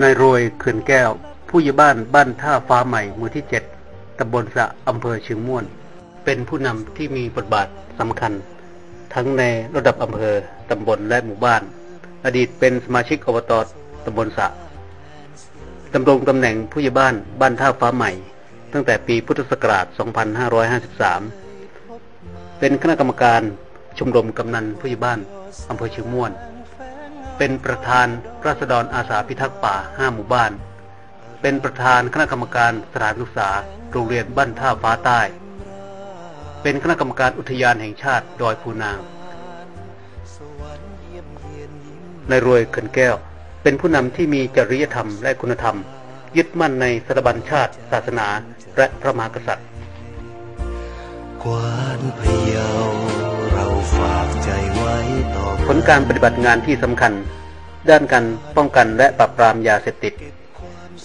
นายโรยเขื่อนแก้ว ผู้ใหญ่บ้านบ้านท่าฟ้าใหม่หมู่ที่เจ็ดตำบลสะอำเภอเชียงม่วน เป็นผู้นำที่มีบทบาทสำคัญ ทั้งในระดับอำเภอตำบลและหมู่บ้าน อดีตเป็นสมาชิกอบตตำบลสะดำรงตำแหน่งผู้ใหญ่บ้านบ้านท่าฟ้าใหม่ ตั้งแต่ปีพุทธศักราช 2553 เป็นคณะกรรมการชมรมกำนันผู้ใหญ่บ้านอำเภอเชียงม่วน เป็นประธานราษฎรอาสาพิทักษ์ป่าห้าหมู่บ้าน เป็นประธานคณะกรรมการสถานศึกษาโรงเรียนบ้านท่าฟ้าใต้ เป็นคณะกรรมการอุทยานแห่งชาติดอยภูนาง ในรวยเขินแก้ว เป็นผู้นำที่มีจริยธรรมและคุณธรรม ยึดมั่นในสถาบันชาติ ศาสนาและพระมหากษัตริย์ กวานพยาเราฝา ใจไว้ต่อผลการปฏิบัติงานที่สำคัญ ด้านการป้องกันและปราบปรามยาเสพติด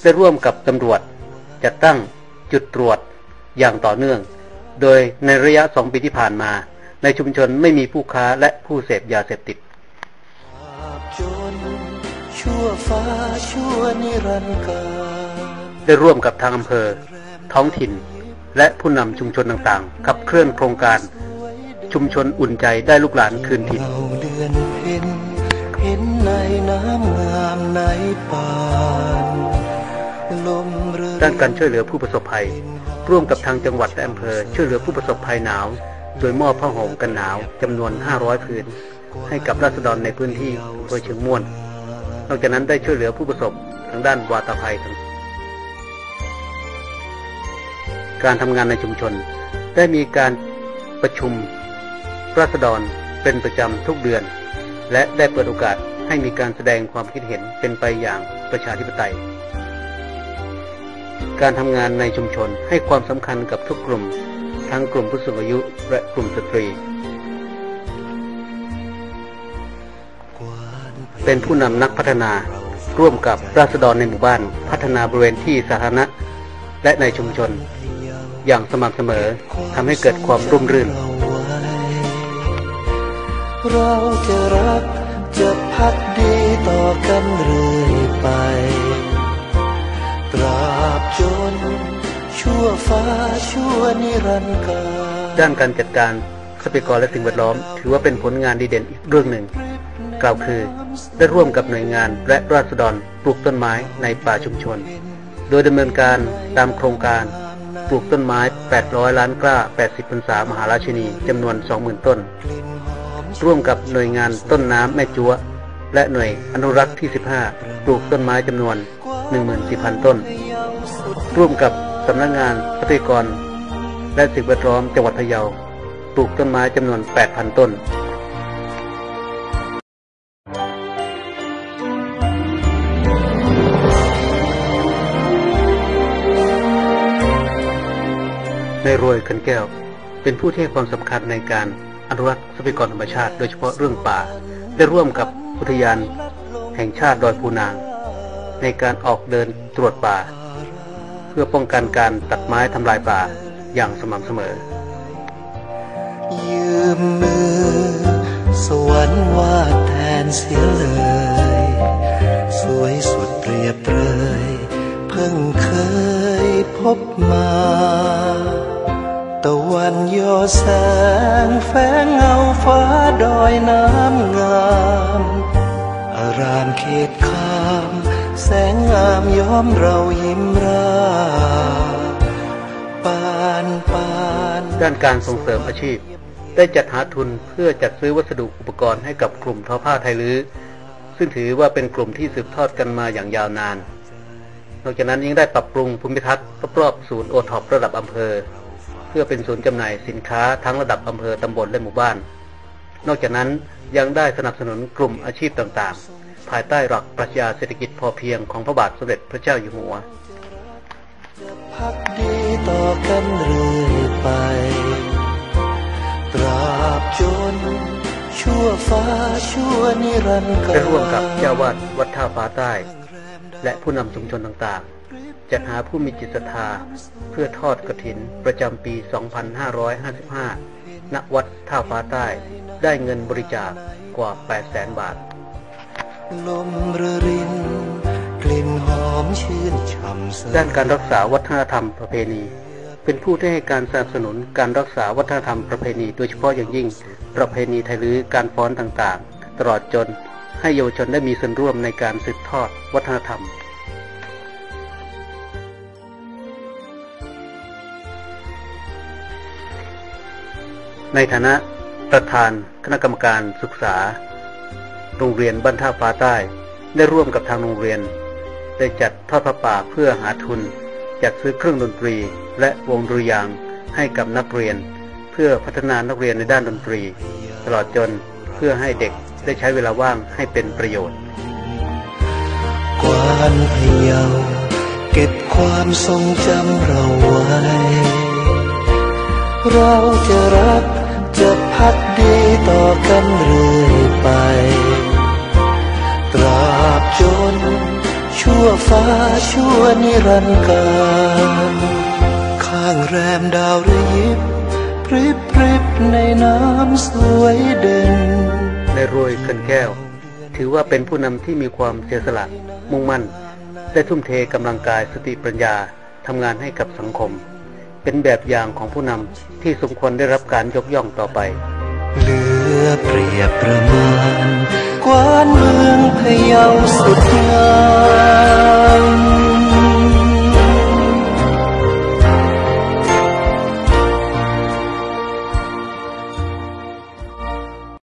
ได้ร่วมกับตำรวจ จัดตั้งจุดตรวจอย่างต่อเนื่อง โดยในระยะสองปีที่ผ่านมา ในชุมชนไม่มีผู้ค้าและผู้เสพยาเสพติดจนชั่วฟ้าชั่วนิรันดร์การได้ร่วมกับทางอำเภอ ท้องถิ่น และผู้นำชุมชนต่างๆ ขับเคลื่อนโครงการ ชุมชนอุ่นใจได้ลูกหลานคืนถิ่นเราเดือนเพ็ญเห็นในน้ำงามในป่านลมเรือด้านการช่วยเหลือผู้ประสบภัย ร่วมกับทางจังหวัดและอำเภอ ช่วยเหลือผู้ประสบภัยหนาว โดยมอบผ้าห่มกันหนาวจำนวน 500 ผืนให้กับราษฎรในพื้นที่อำเภอเชียงม่วน นอกจากนั้นได้ช่วยเหลือผู้ประสบทางด้านวาตภัยทั้งการทำงานในชุมชน ได้มีการประชุม ราษฎรเป็นประจำทุกเดือน และได้เปิดโอกาสให้มีการแสดงความคิดเห็นเป็นไปอย่างประชาธิปไตย การทำงานในชุมชนให้ความสำคัญกับทุกกลุ่ม ทั้งกลุ่มผู้สูงอายุและกลุ่มสตรี เป็นผู้นำนักพัฒนาร่วมกับราษฎรในหมู่บ้านพัฒนาบริเวณที่สาธารณะ และในชุมชน อย่างสม่ำเสมอทำให้เกิดความร่มรื่น เราจะรักจะพักดีต่อกันเรื่อยไป ตราบจน ชั่วฟ้าชั่วนิรันดร์การด้านการจัดการทรัพยากรและสิ่งแวดล้อม ถือว่าเป็นผลงานดีเด่นอีกเรื่องหนึ่ง กล่าวคือได้ร่วมกับหน่วยงานและราษฎรปลูกต้นไม้ในป่าชุมชน โดยดำเนินการตามโครงการปลูกต้นไม้ 800 ล้านกล้า 80พรรษามหาราชินี จำนวน 20,000 ต้น ร่วมกับหน่วยงานต้นน้ำแม่จัวและหน่วยอนุรักษ์ที่ 15 ปลูกต้นไม้จำนวน 14,000 ต้น ร่วมกับสำนักงานทรัพยากร และสิ่งแวดล้อมจังหวัดพะเยา ปลูกต้นไม้จำนวน 8,000 ต้นในรวยขันแก้ว เป็นผู้ที่ให้ความสำคัญในการ อนุรักษ์ทรัพยากรธรรมชาติโดยเฉพาะเรื่องป่า ได้ร่วมกับอุทยานแห่งชาติดอยภูนาง ในการออกเดินตรวจป่า เพื่อป้องกันการตัดไม้ทำลายป่าอย่างสม่ำเสมอ ยืมมือ สวรรค์วาดแทนเสียเลย สวยสุดเปรียบเปรยเพิ่งเคยพบมาตะวันยอ แสงแฝงเงาฟ้าดอยน้ำงามอารามเขตคาม แสงงามย้อมเรายิ้มราปานปานด้านการส่งเสริมอาชีพ ได้จัดหาทุนเพื่อจัดซื้อวัสดุอุปกรณ์ให้กับกลุ่มทอผ้าไทยลื้อซึ่งถือว่าเป็นกลุ่มที่สืบทอดกันมาอย่างยาวนาน นอกจากนั้นยังได้ปรับปรุงภูมิทัศน์รอบๆศูนย์โอท็อประดับอำเภอ เพื่อเป็นศูนย์จำหน่ายสินค้าทั้งระดับอำเภอตำบลและหมู่บ้าน นอกจากนั้นยังได้สนับสนุนกลุ่มอาชีพต่างๆ ภายใต้หลักปรัชญาเศรษฐกิจพอเพียงของพระบาทสมเด็จพระเจ้าอยู่หัวพักดีต่อกันเรื่อยไปตราบจนชั่วฟ้าชั่วนิรันดร์กาได้ลร่วมกับเจ้าวาดวัดท่าฟ้าใต้ และผู้นำชุมชนต่างๆ จัดหาผู้มีจิตศรัทธาเพื่อทอดกฐินประจำปี 2555 ณ วัดท่าฟ้าใต้ ได้เงินบริจาคกว่า 800,000 บาท ลมระรินกลิ่นลิ่นหอมชื่นช่ำเสยด้านการรักษาวัฒนธรรมประเพณี เป็นผู้ที่ให้การสนับสนุนการรักษาวัฒนธรรมประเพณี โดยเฉพาะอย่างยิ่ง ประเพณีไทยลื้อการฟ้อนต่างๆ ตลอดจนให้เยาวชนได้มีส่วนร่วมในการสืบทอดวัฒนธรรม ในฐานะประธานคณะกรรมการศึกษา โรงเรียนบ้านท่าฟ้าใต้ได้ร่วมกับทางโรงเรียน ได้จัดทอดพระป่าเพื่อหาทุน จัดซื้อเครื่องดนตรีและวงดุริยางให้กับนักเรียน เพื่อพัฒนานักเรียนในด้านดนตรี ตลอดจนเพื่อให้เด็กได้ใช้เวลาว่างให้เป็นประโยชน์กวานพยาเก็บความทรงจำเราไว้ เราจะรัก พักดีต่อกันเรื่อยไป ตราบจน ชั่วฟ้าชั่วนิรันดร์การข้างแรมดาวระยิบพริบพริบในน้ำสวยเด่นในรวยเคินแก้ว ถือว่าเป็นผู้นำที่มีความเสียสละ มุ่งมั่น และทุ่มเทกำลังกายสติปัญญาทำงานให้กับสังคม เป็นแบบอย่างของผู้นำที่สมควรได้รับการยกย่องต่อไป เหลือเปรียบประมาณ กวานเมืองพะเยาสุดงาม